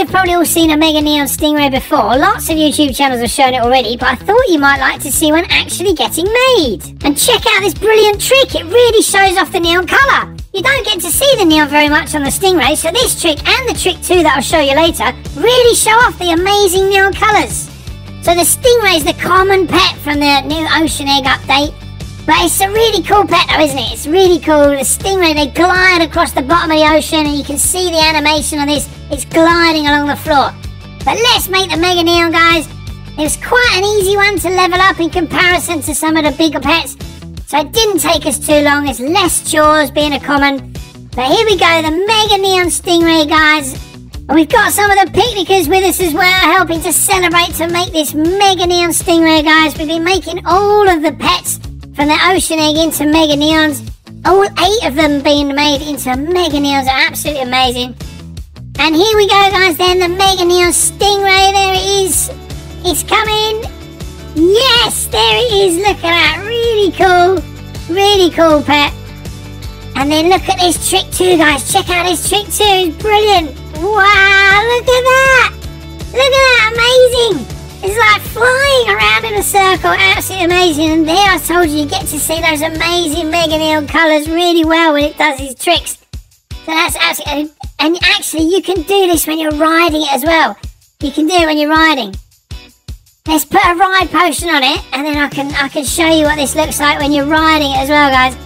you've probably all seen a Mega Neon Stingray before. Lots of YouTube channels have shown it already, but I thought you might like to see one actually getting made. And check out this brilliant trick. It really shows off the neon colour. You don't get to see the neon very much on the Stingray, so this trick and the trick too that I'll show you later really show off the amazing neon colours. So the Stingray is the common pet from the new Ocean Egg update. But it's a really cool pet though, isn't it? It's really cool. The Stingray, they glide across the bottom of the ocean and you can see the animation on this. It's gliding along the floor. But let's make the Mega Neon, guys. It was quite an easy one to level up in comparison to some of the bigger pets. So it didn't take us too long. It's less chores being a common. But here we go, the Mega Neon Stingray, guys. And we've got some of the picnickers with us as well, helping to celebrate to make this Mega Neon Stingray, guys. We've been making all of the pets from the Ocean Egg into Mega Neons. All eight of them being made into Mega Neons are absolutely amazing. And here we go, guys, then the Mega Neon Stingray. There it is. It's coming. Yes, there it is. Look at that. Really cool. Really cool pet. And then look at this trick too, guys. Check out this trick too. It's brilliant. Wow, look at that! Look at that, amazing! It's like around in a circle, absolutely amazing. And there I told you, you get to see those amazing Mega colours really well when it does these tricks. So that's absolutely, and actually you can do this when you're riding it as well. You can do it when you're riding. Let's put a ride potion on it, and then I can I can show you what this looks like when you're riding it as well, guys.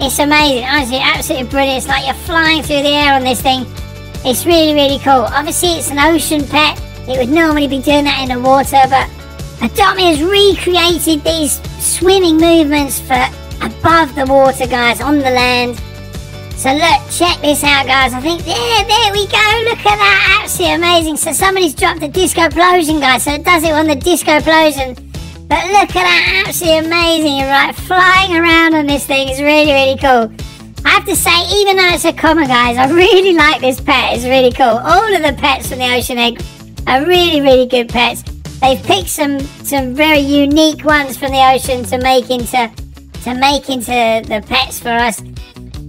It's amazing, honestly, absolutely brilliant. It's like you're flying through the air on this thing. It's really, really cool. Obviously, it's an ocean pet. It would normally be doing that in the water, but Adopt Me has recreated these swimming movements for above the water, guys, on the land. So look, check this out, guys. I think there, there we go. Look at that, absolutely amazing. So somebody's dropped a disco explosion, guys. So it does it on the disco explosion. But look at that, absolutely amazing. Right, flying around on this thing is really, really cool. I have to say, even though it's a common, guys, I really like this pet. It's really cool. All of the pets from the Ocean Egg are really, really good pets. They've picked some some very unique ones from the ocean to make into to make into the pets for us.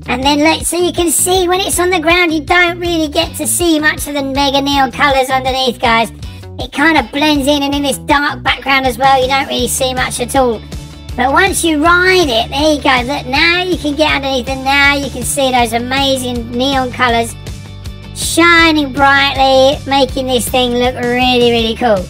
And then look, so you can see when it's on the ground, you don't really get to see much of the mega neon colours underneath, guys. It kind of blends in, and in this dark background as well, you don't really see much at all. But once you ride it, there you go. Look, now you can get underneath and now you can see those amazing neon colours shining brightly, making this thing look really, really cool.